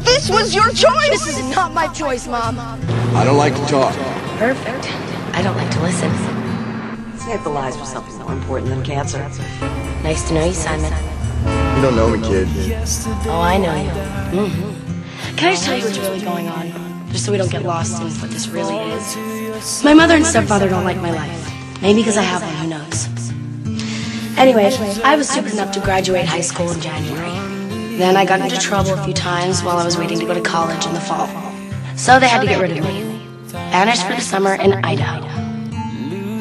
this was your choice. This is not my choice, Mom. I don't like to talk. Perfect. I don't like to listen. Save the lives for something more important than cancer. Nice to know you, Simon. You don't know me, kid. Oh, I know you. Mm-hmm. Can I just tell you what's really going on? Just so we don't get lost in what this really is. My mother and stepfather don't like my life. Maybe because I have one, who knows. Anyway, I was stupid enough to graduate high school in January. Then I got into trouble a few times while I was waiting to go to college in the fall. So they had to get rid of me. Banished for the summer in Idaho.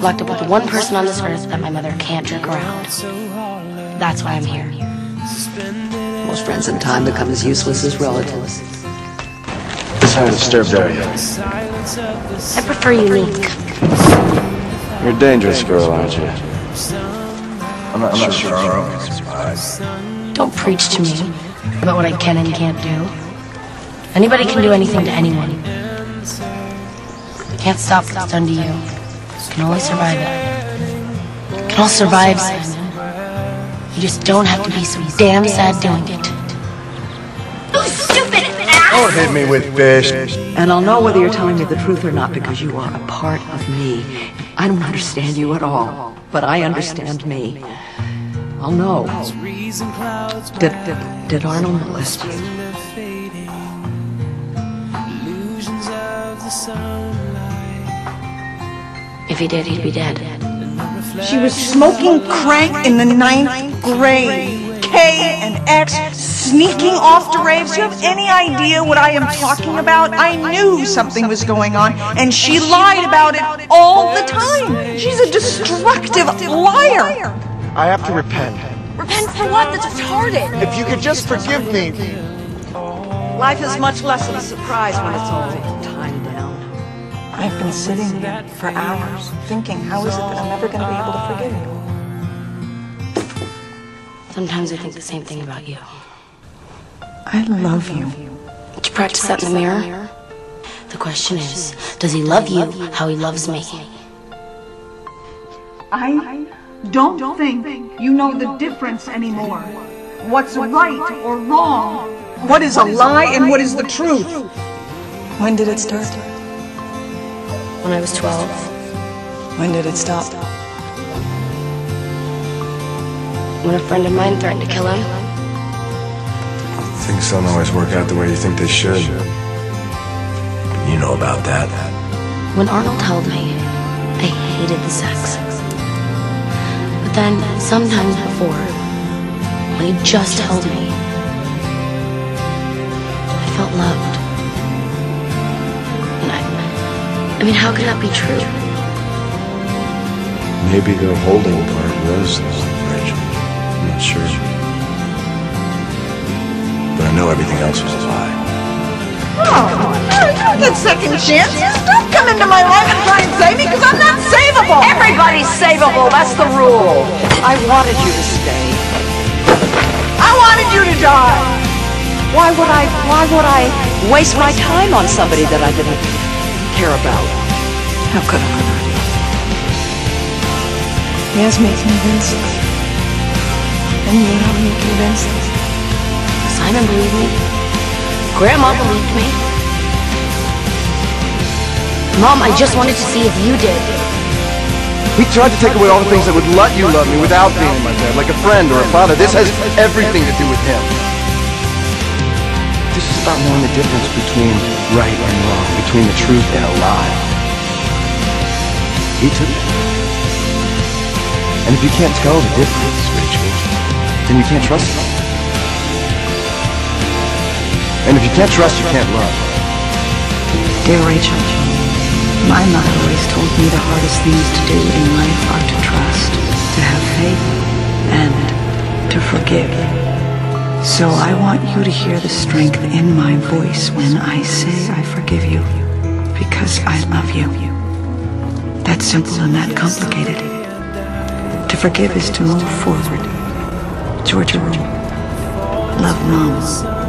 Locked up with one person on this earth that my mother can't jerk around. That's why I'm here. Most friends in time become as useless as relatives. This How disturbed are you? I prefer unique. You're a dangerous girl, aren't you? I'm not, I'm not sure our own is surprised. Don't preach to me about what I can and can't do. Anybody can do anything to anyone. You can't stop what's done to you. You can only survive it. You can all survive, Simon. You just don't have to be so damn sad doing it. You stupid ass! Don't hit me with fish. And I'll know whether you're telling me the truth or not because you are a part of me. I don't understand you at all, but I understand me. I'll know. Did, did, did Arnold molest you? If he did, he'd be dead. She was smoking crank in the ninth grade. K and X sneaking off to raves. Do you have any idea what I am talking about? I knew something was going on, and she lied about it all the time. She's a destructive liar. I have to repent. Repent for what? That's retarded. If you could just forgive me. Life is much less of a surprise when it's all timed down. I've been sitting here for hours thinking, how is it that I'm never going to be able to forgive you? Sometimes I think the same thing about you. I love you. Did you practice that in the mirror? The question is, does he love you how he loves me? I don't think you know the difference anymore. What's right or wrong? What is a lie and what is the truth? When did it start? When I was 12, When did it stop? when a friend of mine threatened to kill him, Things don't always work out the way you think they should. You know about that. when Arnold held me, I hated the sex. But then, sometimes before, when he just held me, I felt loved. And I, I mean, how could that be true? Maybe the holding part was Rachel. I'm not sure. But I know everything else was a lie. Oh, that second chance. Don't come into my life and try and save me because I'm not savable. Everybody's savable, that's the rule. I wanted you to stay. I wanted you to die. Why would I, why would I waste my time on somebody that I didn't care about? How could I? Me convinced. And you have me convinced. Simon believed me. Grandma believed me. Mom, I just wanted to see if you did. He tried to take away all the things that would let you love me without being my dad, like a friend or a father. This has everything to do with him. This is about knowing the difference between right and wrong, between the truth and a lie. He took it. And if you can't tell the difference, Rachel, then you can't trust him. And if you can't trust, you can't love. Dear Rachel, my mother always told me the hardest things to do in life are to trust, to have faith, and to forgive. So I want you to hear the strength in my voice when I say I forgive you, because I love you. That's simple and that complicated. To forgive is to move forward. Georgia. Love Mom.